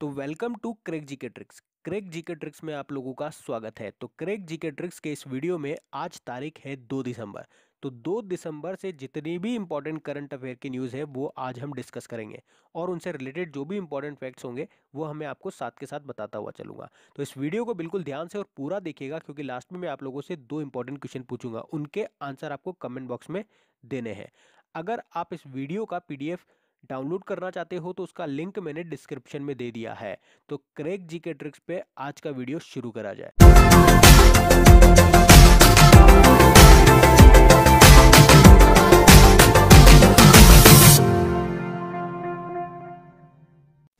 तो welcome to crack GK tricks. Crack GK tricks में आप लोगों का स्वागत है। तो क्रेक जीके ट्रिक्स के इस वीडियो में आज तारीख है दो दिसंबर। तो दो दिसंबर से जितनी भी इंपॉर्टेंट करंट अफेयर की न्यूज़ है, वो आज हम डिस्कस करेंगे। और उनसे रिलेटेड जो भी इंपॉर्टेंट फैक्ट्स होंगे, वो हमें आपको साथ के साथ बताता हुआ चलूँगा। तो इस वीडियो को बिल्कुल ध्यान से और पूरा देखिएगा, क्योंकि लास्ट में मैं आप लोगों से दो इंपॉर्टेंट क्वेश्चन पूछूँगा। उनके आंसर आपको कमेंट बॉक्स में देने हैं। अगर आप इस वीडियो का पीडीएफ डाउनलोड करना चाहते हो तो उसका लिंक मैंने डिस्क्रिप्शन में दे दिया है। तो क्रेक जी के ट्रिक्स पे आज का वीडियो शुरू करा जाए।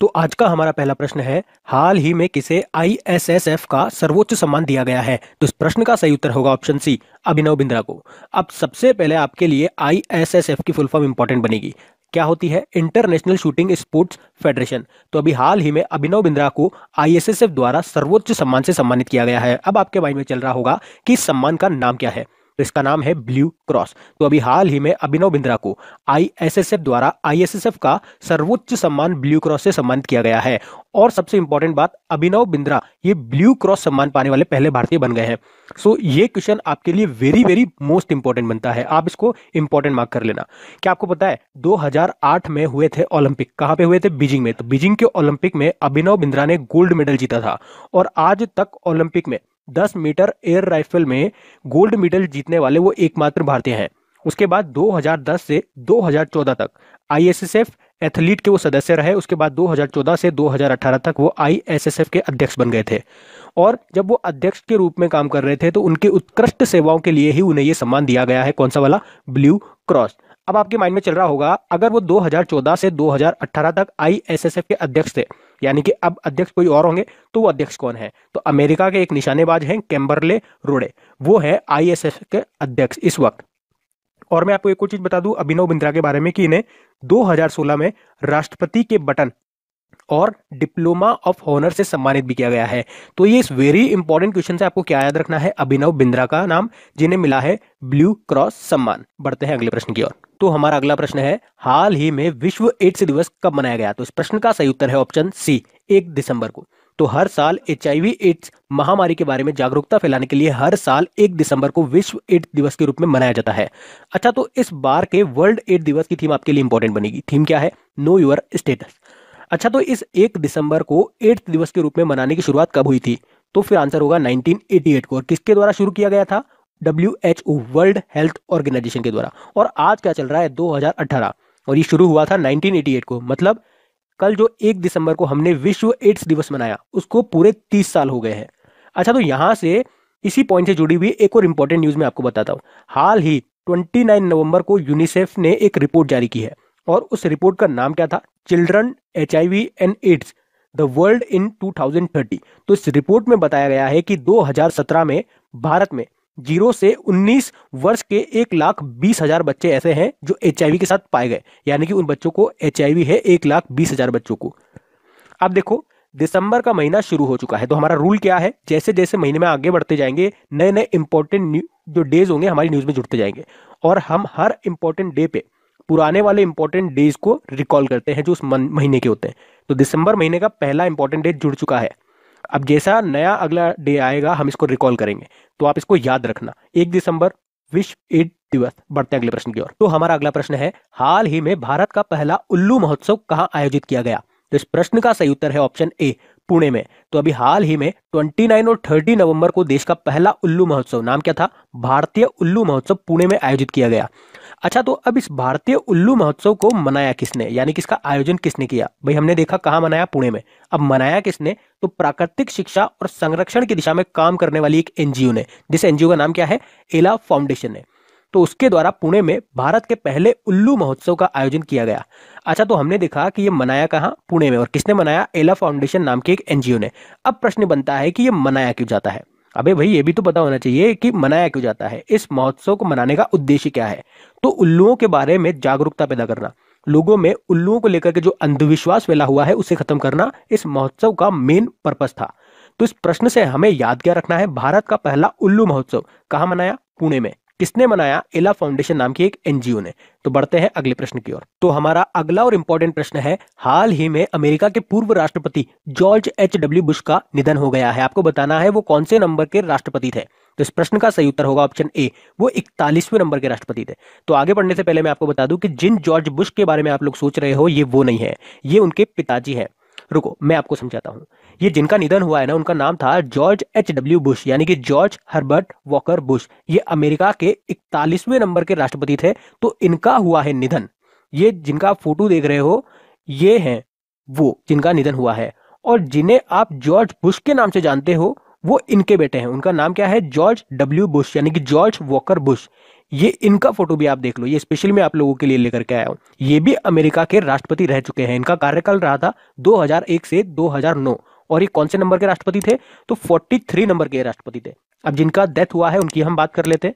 तो आज का हमारा पहला प्रश्न है, हाल ही में किसे आईएसएसएफ का सर्वोच्च सम्मान दिया गया है? तो इस प्रश्न का सही उत्तर होगा ऑप्शन सी, अभिनव बिंद्रा को। अब सबसे पहले आपके लिए आईएसएसएफ की फुल फॉर्म इंपॉर्टेंट बनेगी। क्या होती है? इंटरनेशनल शूटिंग स्पोर्ट्स फेडरेशन तो अभी हाल ही में अभिनव बिंद्रा को आईएसएसएफ द्वारा सर्वोच्च सम्मान से सम्मानित किया गया है। अब आपके माइंड में चल रहा होगा कि सम्मान का नाम क्या है? तो इसका नाम है ब्लू क्रॉस। तो अभी हाल ही में अभिनव बिंद्रा को आईएसएसएफ द्वारा आईएसएसएफ का सर्वोच्च सम्मान ब्लू क्रॉस से सम्मानित किया गया है। और सबसे इंपॉर्टेंट बात, अभिनव बिंद्रा ये ब्लू क्रॉस सम्मान पाने वाले पहले भारतीय बन गए हैं। सो ये क्वेश्चन आपके लिए वेरी वेरी मोस्ट इंपॉर्टेंट बनता है। आप इसको इंपॉर्टेंट मार्क कर लेना। क्या आपको पता है 2008 में हुए थे ओलंपिक कहाँ पे हुए थे? बीजिंग में। तो बीजिंग के ओलंपिक में अभिनव बिंद्रा ने गोल्ड मेडल जीता था। और आज तक ओलंपिक में 10 मीटर एयर राइफल में गोल्ड मेडल जीतने वाले वो एकमात्र भारतीय हैं। उसके बाद 2010 से 2014 तक आईएसएसएफ एथलीट के वो सदस्य रहे। उसके बाद 2014 से 2018 तक वो आईएसएसएफ के अध्यक्ष बन गए थे। और जब वो अध्यक्ष के रूप में काम कर रहे थे तो उनके उत्कृष्ट सेवाओं के लिए ही उन्हें ये सम्मान दिया गया है। कौन सा वाला? Blue cross. अब आपके माइंड में चल रहा होगा, अगर वो 2014 से 2018 तक आईएसएसएफ के अध्यक्ष थे यानी कि अब अध्यक्ष कोई और होंगे तो वो अध्यक्ष कौन है? तो अमेरिका के एक निशानेबाज हैं, कैम्बरले रोडे। वो है आईएसएफ के अध्यक्ष इस वक्त। और मैं आपको एक और चीज़ बता दूँ, अभिनव बिंद्रा के बारे में कि इन्हें 2016 में राष्ट्रपति के बटन और डिप्लोमा ऑफ़ ऑनर से सम्मानित भी किया गया है। तो ये इस वेरी इंपॉर्टेंट क्वेश्चन से आपको क्या याद रखना है? अभिनव बिंद्रा का नाम, जिन्हें मिला है ब्लू क्रॉस सम्मान। बढ़ते हैं अगले प्रश्न की ओर। तो हमारा अगला प्रश्न है, हाल ही में विश्व एड्स दिवस कब मनाया गया? तो इस प्रश्न का सही उत्तर है ऑप्शन सी, एक दिसंबर को। तो हर साल एच एड्स महामारी के बारे में जागरूकता फैलाने के लिए हर साल एक दिसंबर को विश्व एड्स दिवस के रूप में मनाया जाता है। अच्छा तो इस बार के वर्ल्ड एड्स दिवस की थीम आपके लिए इंपॉर्टेंट बनेगी। थीम क्या है? Know your status. अच्छा तो इस एक दिसंबर को एड्स दिवस के रूप में मनाने की शुरुआत कब हुई थी? तो फिर आंसर होगा 1988 को। और किसके द्वारा शुरू किया गया था? W H O world health organisation के द्वारा। और आज क्या चल रहा है? 2018 और ये शुरू हुआ था 1988 को। मतलब कल जो एक दिसंबर को हमने विश्व एड्स दिवस मनाया, उसको पूरे तीस साल हो गए हैं। अच्छा तो यहाँ से इसी पॉइंट से जुड़ी हुई एक और इंपॉर्टेंट न्यूज़ मैं आपको बताता हूँ। हाल ही 29 नवंबर को यूनिसेफ ने एक रिपोर्ट जारी की है। और उस रिपोर्ट का नाम क्या था? Children H and AIDS the world in 2030 तो इस रिपोर्ट में बताया गया है कि 2017 में भारत में ज़ीरो से 19 वर्ष के एक लाख बीस हज़ार बच्चे ऐसे हैं जो एचआईवी के साथ पाए गए। यानी कि उन बच्चों को एचआईवी है एक लाख बीस हज़ार बच्चों को। अब देखो, दिसंबर का महीना शुरू हो चुका है तो हमारा रूल क्या है? जैसे जैसे महीने में आगे बढ़ते जाएँगे नए नए इंपॉर्टेंट जो डेज़ होंगे, हमारी न्यूज़ में जुड़ते जाएँगे। और हम हर इंपॉर्टेंट डे पे, पुराने वाले इंपॉर्टेंट डेज़ को रिकॉल करते हैं, जो उस महीने के होते हैं। तो दिसंबर महीने का पहला इंपॉर्टेंट डेट जुड़ चुका है। अब जैसा नया अगला डे आएगा, हम इसको रिकॉल करेंगे। तो आप इसको याद रखना। एक दिसंबर विश्व एड दिवस। बढ़ते अगले प्रश्न की ओर। तो हमारा अगला प्रश्न है, हाल ही में भारत का पहला उल्लू महोत्सव कहाँ आयोजित किया गया? तो इस प्रश्न का सही उत्तर है ऑप्शन ए पुणे में। तो अभी हाल ही में 29 और 30 नवंबर को देश का पहला उल्लू महोत्सव, नाम क्या था? भारतीय उल्लू महोत्सव पुणे में आयोजित किया गया। अच्छा तो अब इस भारतीय उल्लू महोत्सव को मनाया किसने? यानी कि इसका आयोजन किसने किया? भाई, हमने देखा कहाँ मनाया? पुणे में। अब मनाया किसने? तो प्राकृतिक शिक्षा और संरक्षण की दिशा में काम करने वाली एक एनजीओ ने। जिस एनजीओ का नाम क्या है? एला फाउंडेशन ने। तो उसके द्वारा पुणे में भारत के पहले उल्लू महोत्सव का आयोजन किया गया। अच्छा तो हमने देखा कि ये मनाया कहाँ? पुणे में। और किसने मनाया? एला फाउंडेशन नाम के एक एनजीओ ने। अब प्रश्न बनता है कि ये मनाया क्यों जाता है? अबे भाई, ये भी तो पता होना चाहिए कि मनाया क्यों जाता है। इस महोत्सव को मनाने का उद्देश्य क्या है? तो उल्लुओं के बारे में जागरूकता पैदा करना। लोगों में उल्लुओं को लेकर के जो अंधविश्वास फैला हुआ है, उसे खत्म करना इस महोत्सव का मेन पर्पज था। तो इस प्रश्न से हमें याद क्या रखना है? भारत का पहला उल्लू महोत्सव कहाँ मनाया? पुणे में। किसने मनाया इला फाउंडेशन नाम की एक एनजीओ ने। तो बढ़ते हैं अगले प्रश्न की ओर। तो हमारा अगला और इंपॉर्टेंट प्रश्न है, हाल ही में अमेरिका के पूर्व राष्ट्रपति जॉर्ज एच डब्ल्यू बुश का निधन हो गया है। आपको बताना है वो कौन से नंबर के राष्ट्रपति थे? तो इस प्रश्न का सही उत्तर होगा ऑप्शन ए वो इकतालीसवें नंबर के राष्ट्रपति थे। तो आगे बढ़ने से पहले मैं आपको बता दूँ कि जिन जॉर्ज बुश के बारे में आप लोग सोच रहे हो, ये वो नहीं है। ये उनके पिताजी हैं। रुको, मैं आपको समझाता हूँ। ये जिनका निधन हुआ है ना, उनका नाम था जॉर्ज एच डब्ल्यू बुश, यानी कि जॉर्ज हर्बर्ट वॉकर बुश। ये अमेरिका के इकतालीसवें नंबर के राष्ट्रपति थे तो इनका हुआ है निधन। ये जिनका आप फ़ोटो देख रहे हो, ये हैं वो जिनका निधन हुआ है। और जिन्हें आप जॉर्ज बुश के नाम से जानते हो वो इनके बेटे हैं। उनका नाम क्या है? जॉर्ज डब्ल्यू बुश, यानी कि जॉर्ज वॉकर बुश। ये इनका फ़ोटो भी आप देख लो। ये स्पेशली मैं आप लोगों के लिए लेकर के आया हूँ। ये भी अमेरिका के राष्ट्रपति रह चुके हैं। इनका कार्यकाल रहा था 2001 से 2009 और ये कौन से नंबर के राष्ट्रपति थे? तो 43 नंबर के राष्ट्रपति थे। अब जिनका डेथ हुआ है, उनकी हम बात कर लेते हैं।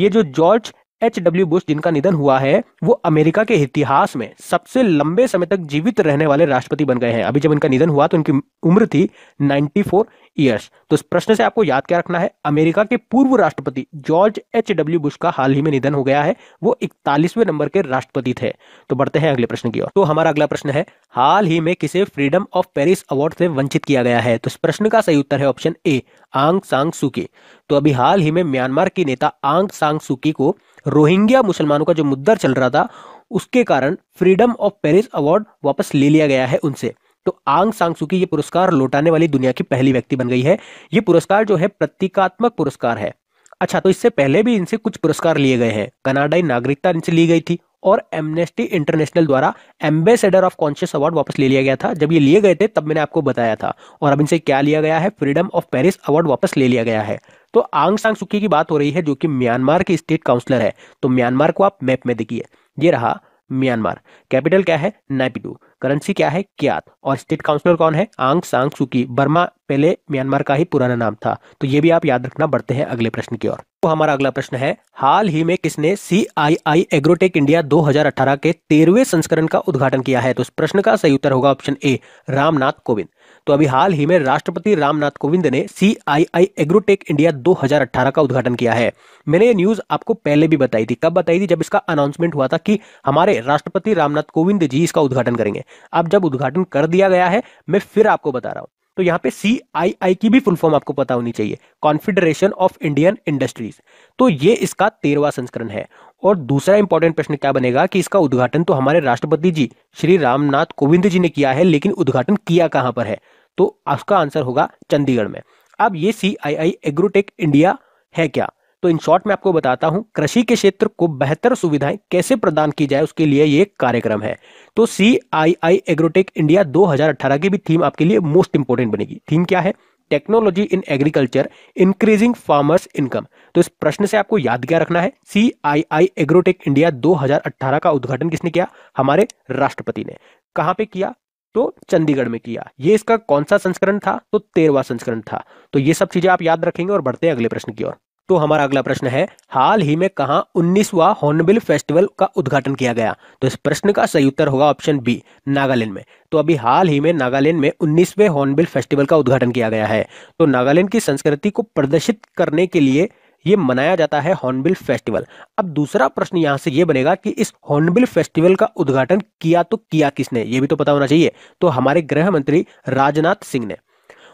ये जो जॉर्ज एच डब्ल्यू बुश जिनका निधन हुआ है, वो अमेरिका के इतिहास में सबसे लंबे समय तक जीवित रहने वाले राष्ट्रपति बन गए हैं। अभी जब इनका निधन हुआ तो उनकी उम्र थी 94 फोर ईयर्स तो इस प्रश्न से आपको याद क्या रखना है? अमेरिका के पूर्व राष्ट्रपति जॉर्ज एच डब्ल्यू बुश का हाल ही में निधन हो गया है। वो इकतालीसवें नंबर के राष्ट्रपति थे। तो बढ़ते हैं अगले प्रश्न की ओर। तो हमारा अगला प्रश्न है, हाल ही में किसे फ्रीडम ऑफ़ पेरिस अवार्ड से वंचित किया गया है? तो इस प्रश्न का सही उत्तर है ऑप्शन ए आंग सांग सुकी। तो अभी हाल ही में म्यांमार की नेता आंग सांग सुकी को रोहिंग्या मुसलमानों का जो मुद्दा चल रहा था, उसके कारण फ्रीडम ऑफ़ पेरिस अवार्ड वापस ले लिया गया है उनसे। तो आंग सांग सुकी ये पुरस्कार लौटाने वाली दुनिया की पहली व्यक्ति बन गई है। ये पुरस्कार जो है प्रतीकात्मक पुरस्कार है। अच्छा तो इससे पहले भी इनसे कुछ पुरस्कार लिए गए हैं। कनाडाई नागरिकता इनसे ली गई थी और एमनेस्टी इंटरनेशनल द्वारा एम्बेसडर ऑफ़ कॉन्शियस अवार्ड वापस ले लिया गया था। जब ये लिए गए थे, तब मैंने आपको बताया था। और अब इनसे क्या लिया गया है? फ्रीडम ऑफ़ पेरिस अवार्ड वापस ले लिया गया है। तो आंग सांग सुकी की बात हो रही है जो कि म्यांमार की स्टेट काउंसलर है। तो म्यांमार को आप मैप में देखिए। ये रहा म्यांमार। कैपिटल क्या है? नाइपिडू। करेंसी क्या है? क्यात। और स्टेट काउंसलर कौन है? आंग सांग सुकी बर्मा पहले म्यांमार का ही पुराना नाम था। तो ये भी आप याद रखना। बढ़ते हैं अगले प्रश्न की ओर। तो हमारा अगला प्रश्न है, हाल ही में किसने सी आई आई एग्रोटेक इंडिया 2018 के तेरहवें संस्करण का उद्घाटन किया है? तो इस प्रश्न का सही उत्तर होगा ऑप्शन ए, रामनाथ कोविंद। तो अभी हाल ही में राष्ट्रपति रामनाथ कोविंद ने सी आई आई एग्रोटेक इंडिया 2018 का उद्घाटन किया है। मैंने ये न्यूज़ आपको पहले भी बताई थी। कब बताई थी? जब इसका अनाउंसमेंट हुआ था कि हमारे राष्ट्रपति रामनाथ कोविंद जी इसका उद्घाटन करेंगे। अब जब उद्घाटन कर दिया गया है, मैं फिर आपको बता रहा हूँ। तो यहाँ पे सी आई आई की भी फुल फॉर्म आपको पता होनी चाहिए। कॉन्फेडरेशन ऑफ़ इंडियन इंडस्ट्रीज़ तो ये इसका तेरवा संस्करण है। और दूसरा इंपॉर्टेंट प्रश्न क्या बनेगा कि इसका उद्घाटन तो हमारे राष्ट्रपति जी, श्री रामनाथ कोविंद जी ने किया है, लेकिन उद्घाटन किया कहाँ पर है? तो उसका आंसर होगा चंडीगढ़ में। अब ये सी आई आई एग्रोटेक इंडिया है क्या? तो इन शॉर्ट में आपको बताता हूँ, कृषि के क्षेत्र को बेहतर सुविधाएँ कैसे प्रदान की जाए, उसके लिए ये कार्यक्रम है। तो सी आई आई एग्रोटेक इंडिया 2018 की भी थीम आपके लिए मोस्ट इंपोर्टेंट बनेगी। थीम क्या है? Technology in agriculture increasing farmers income तो इस प्रश्न से आपको याद क्या रखना है? सी आई आई एग्रोटेक इंडिया 2018 का उद्घाटन किसने किया? हमारे राष्ट्रपति ने। कहाँ पे किया? तो चंडीगढ़ में किया। ये इसका कौन सा संस्करण था? तो तेरवा संस्करण था। तो ये सब चीज़ें आप याद रखेंगे और बढ़ते हैं अगले प्रश्न की ओर। तो हमारा अगला प्रश्न है, हाल ही में कहा उन्नीसवा हॉर्नबिल फेस्टिवल का उद्घाटन किया गया? तो इस प्रश्न का सही उत्तर होगा ऑप्शन बी, नागालैंड में। तो अभी हाल ही में नागालैंड में उन्नीसवे हॉर्नबिल फेस्टिवल का उद्घाटन किया गया है। तो नागालैंड की संस्कृति को प्रदर्शित करने के लिए ये मनाया जाता है हॉर्नबिल फेस्टिवल। अब दूसरा प्रश्न यहाँ से ये बनेगा कि इस हॉर्नबिल फेस्टिवल का उद्घाटन किया तो किया किसने? ये भी तो पता होना चाहिए। तो हमारे गृह मंत्री राजनाथ सिंह ने।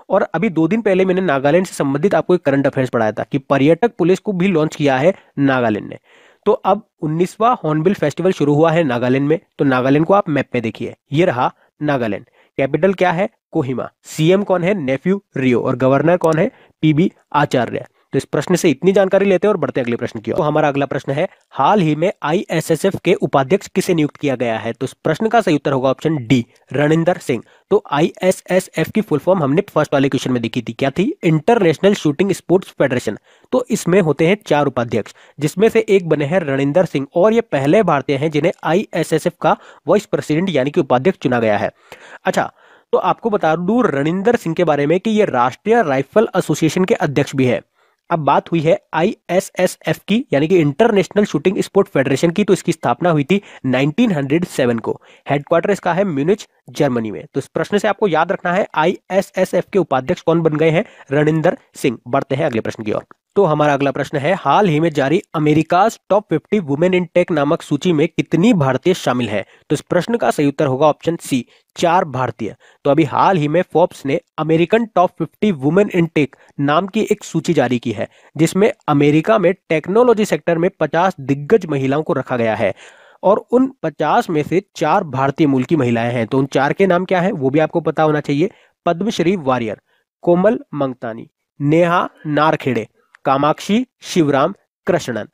और अभी दो दिन पहले मैंने नागालैंड से संबंधित आपको एक करंट अफेयर्स पढ़ाया था कि पर्यटक पुलिस को भी लॉन्च किया है नागालैंड ने। तो अब उन्नीसवा हॉर्नबिल फेस्टिवल शुरू हुआ है नागालैंड में तो नागालैंड को आप मैप में देखिए। ये रहा नागालैंड। कैपिटल क्या है? कोहिमा। सीएम कौन है? नेफ्यू रियो। और गवर्नर कौन है? P B Acharya. तो इस प्रश्न से इतनी जानकारी लेते हैं और बढ़ते अगले प्रश्न की तो हमारा अगला प्रश्न है, हाल ही में आईएसएसएफ के उपाध्यक्ष किसे नियुक्त किया गया है? तो इस प्रश्न का सही उत्तर होगा ऑप्शन डी रणिंदर सिंह। तो आईएसएसएफ की फुल फॉर्म हमने फ़र्स्ट वाले क्वेश्चन में देखी थी। क्या थी? International shooting sports federation. तो इसमें होते हैं चार उपाध्यक्ष, जिसमें से एक बने हैं रणिंदर सिंह और ये पहले भारतीय हैं जिन्हें आईएसएसएफ का वाइस प्रेसिडेंट यानी कि उपाध्यक्ष चुना गया है। अच्छा तो आपको बता दू रणिंदर सिंह के बारे में कि ये राष्ट्रीय राइफल एसोसिएशन के अध्यक्ष भी है। अब बात हुई है आईएसएसएफ की, यानी कि इंटरनेशनल शूटिंग स्पोर्ट फेडरेशन की तो इसकी स्थापना हुई थी 1907 को। हेडक्वार्टर इसका है म्यूनिच जर्मनी में। तो इस प्रश्न से आपको याद रखना है आईएसएसएफ के उपाध्यक्ष कौन बन गए हैं? रणिंदर सिंह। बढ़ते हैं अगले प्रश्न की ओर। तो हमारा अगला प्रश्न है, हाल ही में जारी America top 50 women in tech नामक सूची में कितनी भारतीय शामिल है? तो इस प्रश्न का सही उत्तर होगा ऑप्शन सी चार भारतीय। तो अभी हाल ही में फोर्ब्स ने American top 50 women in tech नाम की एक सूची जारी की है, जिसमें अमेरिका में टेक्नोलॉजी सेक्टर में 50 दिग्गज महिलाओं को रखा गया है और उन 50 में से चार भारतीय मूल की महिलाएँ हैं। तो उन चार के नाम क्या है, वो भी आपको पता होना चाहिए। पद्मश्री वारियर, कोमल मंगतानी, नेहा नारखेड़े कामाक्षी, शिवराम, कृष्णन।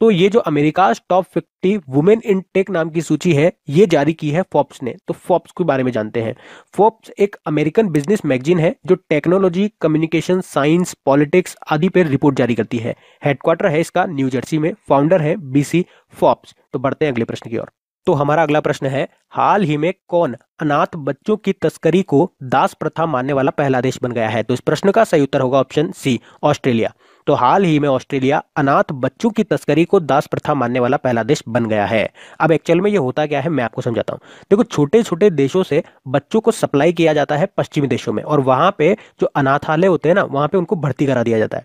तो ये जो America top fifty women in tech नाम की सूची है, ये जारी की है फोप्स ने। तो फोप्स के बारे में जानते हैं। फोप्स एक अमेरिकन बिज़नेस मैगजीन है, जो टेक्नोलॉजी कम्युनिकेशन साइंस पॉलिटिक्स आदि पर रिपोर्ट जारी करती है। हेडक्वार्टर है इसका न्यू जर्सी में फाउंडर है बीसी फोप्स तो बढ़ते हैं अगले प्रश्न की ओर। तो हमारा अगला प्रश्न है, हाल ही में कौन अनाथ बच्चों की तस्करी को दास प्रथा मानने वाला पहला देश बन गया है? तो इस प्रश्न का सही उत्तर होगा ऑप्शन सी ऑस्ट्रेलिया तो हाल ही में ऑस्ट्रेलिया अनाथ बच्चों की तस्करी को दास प्रथा मानने वाला पहला देश बन गया है। अब एक्चुअल में ये होता क्या है, मैं आपको समझाता हूँ। देखो छोटे छोटे देशों से बच्चों को सप्लाई किया जाता है पश्चिमी देशों में और वहाँ पे जो अनाथालय होते हैं ना, वहाँ पे उनको भर्ती करा दिया जाता है।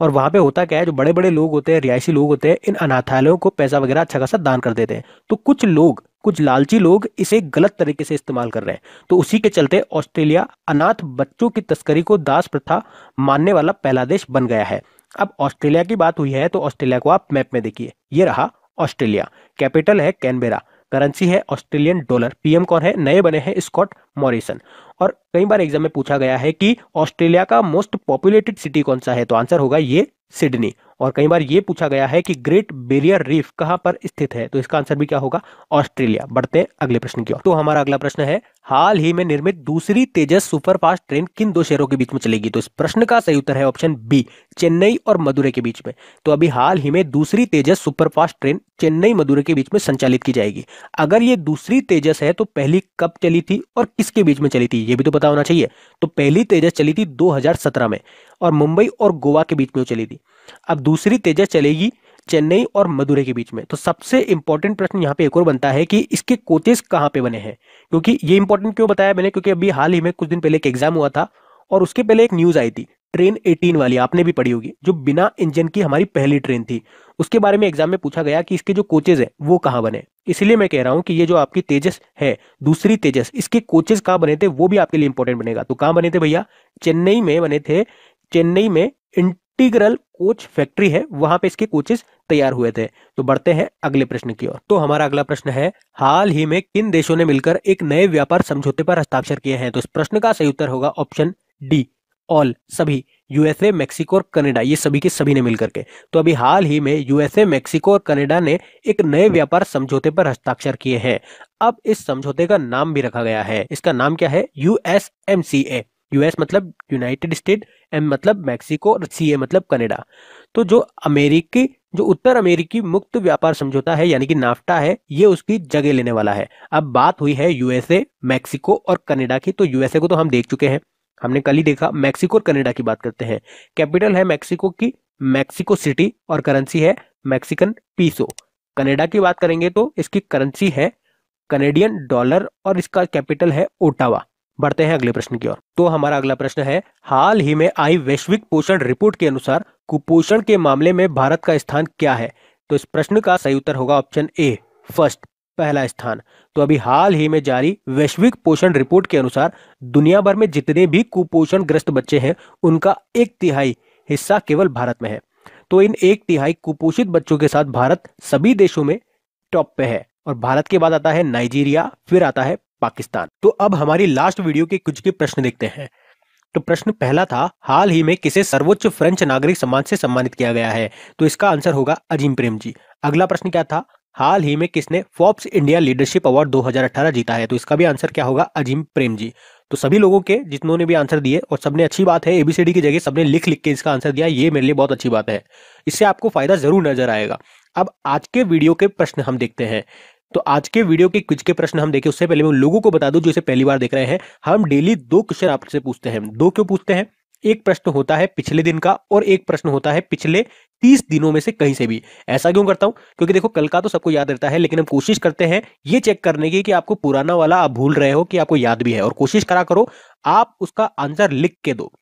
और वहाँ पे होता क्या है, जो बड़े बड़े लोग होते हैं, रिहायशी लोग होते हैं, इन अनाथालयों को पैसा वगैरह अच्छा खासा दान कर देते हैं। तो कुछ लोग कुछ लालची लोग इसे गलत तरीके से इस्तेमाल कर रहे हैं। तो उसी के चलते ऑस्ट्रेलिया अनाथ बच्चों की तस्करी को दास प्रथा मानने वाला पहला देश बन गया है। अब ऑस्ट्रेलिया की बात हुई है तो ऑस्ट्रेलिया को आप मैप में देखिए। ये रहा ऑस्ट्रेलिया। कैपिटल है कैनबेरा। करेंसी है ऑस्ट्रेलियन डॉलर। पीएम कौन है? नए बने हैं स्कॉट मॉरिसन। और कई बार एग्ज़ाम में पूछा गया है कि ऑस्ट्रेलिया का मोस्ट पॉपुलेटेड सिटी कौन सा है? तो आंसर होगा ये सिडनी। और कई बार ये पूछा गया है कि ग्रेट बेरियर रीफ कहाँ पर स्थित है? तो इसका आंसर भी क्या होगा? ऑस्ट्रेलिया। बढ़ते हैं अगले प्रश्न की ओर। तो हमारा अगला प्रश्न है, हाल ही में निर्मित दूसरी तेजस सुपरफास्ट ट्रेन किन दो शहरों के बीच में चलेगी? तो इस प्रश्न का सही उत्तर है ऑप्शन बी, चेन्नई और मदुरै के बीच में। तो अभी हाल ही में दूसरी तेजस सुपरफास्ट ट्रेन चेन्नई मदुरै के बीच में संचालित की जाएगी। अगर ये दूसरी तेजस है तो पहली कब चली थी और किसके बीच में चली थी? ये भी तो पता होना चाहिए। तो पहली तेजस चली थी 2017 में और मुंबई और गोवा के बीच में चली थी। अब दूसरी तेजस चलेगी चेन्नई और मदुरै के बीच में। तो सबसे इंपॉर्टेंट प्रश्न यहाँ पे एक और बनता है कि इसके कोचेस कहाँ पे बने हैं? क्योंकि ये इंपॉर्टेंट क्यों बताया मैंने? क्योंकि अभी हाल ही में कुछ दिन पहले एक एग्ज़ाम हुआ था और उसके पहले एक न्यूज़ आई थी। ट्रेन 18 वाली, आपने भी पढ़ी होगी, जो बिना इंजन की हमारी पहली ट्रेन थी। उसके बारे में एग्ज़ाम में पूछा गया कि इसके जो कोचेज है, वो कहाँ बने? इसीलिए मैं कह रहा हूँ कि ये जो आपकी तेजस है, दूसरी तेजस, इसके कोचेज कहाँ बने थे, वो भी आपके लिए इंपॉर्टेंट बनेगा। तो कहाँ बने थे भैया? चेन्नई में बने थे, चेन्नई में इंटीग्रल कोच फैक्ट्री है, वहाँ पे इसके कोचेस तैयार हुए थे। तो बढ़ते हैं अगले प्रश्न की ओर। तो हमारा अगला प्रश्न है, हाल ही में किन देशों ने मिलकर एक नए व्यापार समझौते पर हस्ताक्षर किए हैं? तो इस प्रश्न का सही उत्तर होगा ऑप्शन डी, ऑल, सभी, यूएसए, मेक्सिको और कनाडा, ये सभी के सभी ने मिलकर के। तो अभी हाल ही में यूएसए, मैक्सिको और कनाडा ने एक नए व्यापार समझौते पर हस्ताक्षर किए हैं। अब इस समझौते का नाम भी रखा गया है। इसका नाम क्या है? यूएसएमसीए। यूएस मतलब यूनाइटेड स्टेट एम मतलब मैक्सिको और सी ए मतलब कनाडा तो जो अमेरिकी, जो उत्तर अमेरिकी मुक्त व्यापार समझौता है, यानी कि नाफ्टा है, ये उसकी जगह लेने वाला है। अब बात हुई है यूएसए मैक्सिको और कनाडा की तो यूएसए को तो हम देख चुके हैं। हमने कल ही देखा मैक्सिको और कनाडा की बात करते हैं। कैपिटल है मैक्सिको की मैक्सिको सिटी और करेंसी है मैक्सिकन पीसो कनाडा की बात करेंगे तो इसकी करेंसी है कनेडियन डॉलर और इसका कैपिटल है ओटावा बढ़ते हैं अगले प्रश्न की ओर। तो हमारा अगला प्रश्न है, हाल ही में आई वैश्विक पोषण रिपोर्ट के अनुसार कुपोषण के मामले में भारत का स्थान क्या है? तो इस प्रश्न का सही उत्तर होगा ऑप्शन ए, फ़र्स्ट, पहला स्थान। तो अभी हाल ही में जारी वैश्विक पोषण रिपोर्ट के अनुसार दुनिया भर में जितने भी कुपोषण ग्रस्त बच्चे हैं, उनका एक तिहाई हिस्सा केवल भारत में है। तो इन एक तिहाई कुपोषित बच्चों के साथ भारत सभी देशों में टॉप पे है। और भारत के बाद आता है नाइजीरिया, फिर आता है पाकिस्तान। तो अब हमारी लास्ट वीडियो के कुछ के प्रश्न देखते हैं। तो प्रश्न पहला था, हाल ही में किसे सर्वोच्च फ्रेंच नागरिक सम्मान से सम्मानित किया गया है? तो इसका आंसर होगा अजीम प्रेम जी। अगला प्रश्न क्या था? हाल ही में किसने फोर्ब्स इंडिया लीडरशिप अवार्ड 2018 जीता है? तो इसका भी आंसर क्या होगा? अजीम प्रेम जी। तो सभी लोगों के जितनों भी आंसर दिए और सबने अच्छी बात है एबीसीडी की जगह सबने लिख लिख के इसका आंसर दिया, ये मेरे लिए बहुत अच्छी बात है। इससे आपको फ़ायदा ज़रूर नज़र आएगा। अब आज के वीडियो के प्रश्न हम देखते हैं। तो आज के वीडियो के कुछ के प्रश्न हम देखें, उससे पहले मैं लोगों को बता दूँ जो इसे पहली बार देख रहे हैं। हम डेली दो क्वेश्चन आपसे पूछते हैं। दो क्यों पूछते हैं? एक प्रश्न होता है पिछले दिन का और एक प्रश्न होता है पिछले तीस दिनों में से कहीं से भी। ऐसा क्यों करता हूँ? क्योंकि देखो, कल का तो सबको याद रहता है, लेकिन हम कोशिश करते हैं ये चेक करने की कि आपको पुराना वाला आप भूल रहे हो कि आपको याद भी है। और कोशिश करा करो, आप उसका आंसर लिख के दो।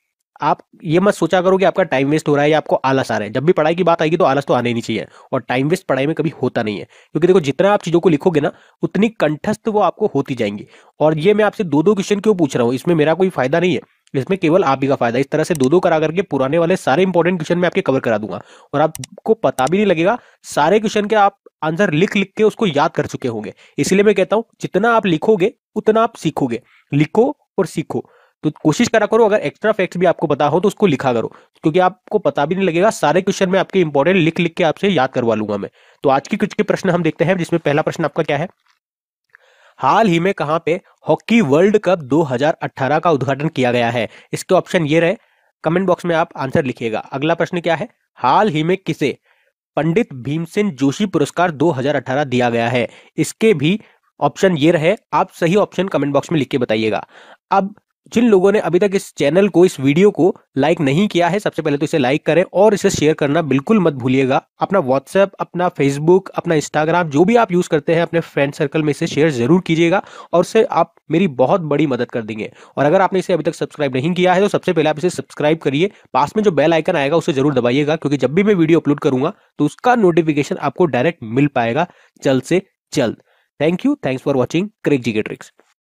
आप ये मत सोचा करो कि आपका टाइम वेस्ट हो रहा है या आपको आलस आ रहा है। जब भी पढ़ाई की बात आएगी तो आलस तो आने नहीं चाहिए और टाइम वेस्ट पढ़ाई में कभी होता नहीं है। क्योंकि देखो, जितना आप चीज़ों को लिखोगे ना, उतनी कंठस्थ वो आपको होती जाएँगी। और ये मैं आपसे दो दो क्वेश्चन क्यों पूछ रहा हूँ? इसमें मेरा कोई फ़ायदा नहीं है। इसमें केवल आप ही का फ़ायदा इस तरह से दो दो करा करके पुराने वाले सारे इंपॉर्टेंट क्वेश्चन में आपके कवर करा दूँगा। और आपको पता भी नहीं लगेगा, सारे क्वेश्चन के आप आंसर लिख लिख के उसको याद कर चुके होंगे। इसलिए मैं कहता हूँ, जितना आप लिखोगे, उतना आप सीखोगे। लिखो और सीखो। तो कोशिश करा करो, अगर एक्स्ट्रा फैक्ट्स भी आपको पता हो तो उसको लिखा करो। क्योंकि आपको पता भी नहीं लगेगा, सारे क्वेश्चन में आपके इंपॉर्टेंट लिख लिख के आपसे याद करवा लूँगा मैं। तो आज की कुछ के प्रश्न हम देखते हैं, जिसमें पहला प्रश्न आपका क्या है? हाल ही में कहाँ पे हॉकी वर्ल्ड कप 2018 का उद्घाटन किया गया है? इसके ऑप्शन ये रहे। कमेंट बॉक्स में आप आंसर लिखिएगा। अगला प्रश्न क्या है? हाल ही में किसे पंडित भीमसेन जोशी पुरस्कार 2018 दिया गया है? इसके भी ऑप्शन ये रहे। आप सही ऑप्शन कमेंट बॉक्स में लिख के बताइएगा। अब जिन लोगों ने अभी तक इस चैनल को, इस वीडियो को लाइक नहीं किया है, सबसे पहले तो इसे लाइक करें और इसे शेयर करना बिल्कुल मत भूलिएगा। अपना व्हाट्सएप अपना फेसबुक अपना इंस्टाग्राम जो भी आप यूज़ करते हैं, अपने फ्रेंड सर्कल में इसे शेयर ज़रूर कीजिएगा और उससे आप मेरी बहुत बड़ी मदद कर देंगे। और अगर आपने इसे अभी तक सब्सक्राइब नहीं किया है तो सबसे पहले आप इसे सब्सक्राइब करिए। पास में जो बेल आइकन आएगा, उसे ज़रूर दबाइएगा, क्योंकि जब भी मैं वीडियो अपलोड करूँगा तो उसका नोटिफिकेशन आपको डायरेक्ट मिल पाएगा। जल्द से जल्द। Thank you thanks for watching crack G K tricks